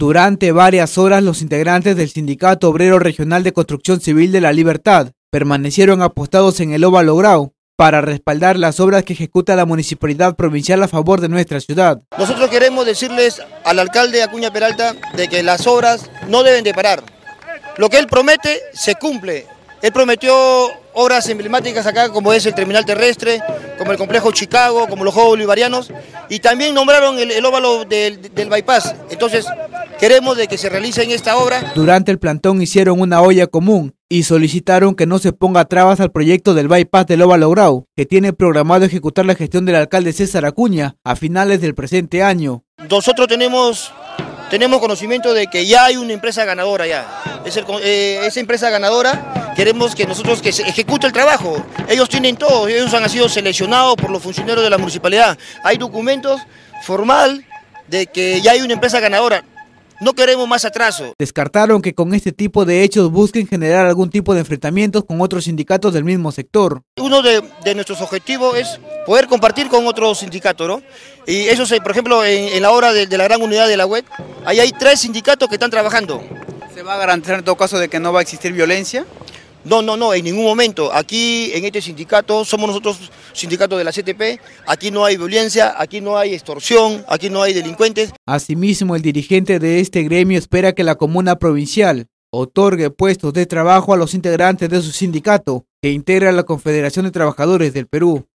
Durante varias horas los integrantes del Sindicato Obrero Regional de Construcción Civil de la Libertad permanecieron apostados en el óvalo Grau para respaldar las obras que ejecuta la Municipalidad Provincial a favor de nuestra ciudad. Nosotros queremos decirles al alcalde Acuña Peralta de que las obras no deben de parar. Lo que él promete se cumple. Él prometió obras emblemáticas acá como es el terminal terrestre, como el complejo Chicago, como los Juegos Bolivarianos y también nombraron el, el óvalo del, del bypass. Entonces queremos de que se realicen esta obra. Durante el plantón hicieron una olla común y solicitaron que no se ponga trabas al proyecto del bypass del Óvalo Grau, que tiene programado ejecutar la gestión del alcalde César Acuña a finales del presente año. Nosotros tenemos, tenemos conocimiento de que ya hay una empresa ganadora ya. Es el- eh, esa empresa ganadora queremos que nosotros que se ejecute el trabajo. Ellos tienen todo, ellos han sido seleccionados por los funcionarios de la municipalidad. Hay documentos formal de que ya hay una empresa ganadora. No queremos más atraso. Descartaron que con este tipo de hechos busquen generar algún tipo de enfrentamientos con otros sindicatos del mismo sector. Uno de, de nuestros objetivos es poder compartir con otros sindicatos, ¿no? Y eso, se, por ejemplo, en, en la hora de, de la gran unidad de la web, ahí hay tres sindicatos que están trabajando. ¿Se va a garantizar en todo caso de que no va a existir violencia? No, no, no, en ningún momento. Aquí en este sindicato somos nosotros sindicato de la CTP, aquí no hay violencia, aquí no hay extorsión, aquí no hay delincuentes. Asimismo, el dirigente de este gremio espera que la comuna provincial otorgue puestos de trabajo a los integrantes de su sindicato que integra la Confederación de Trabajadores del Perú.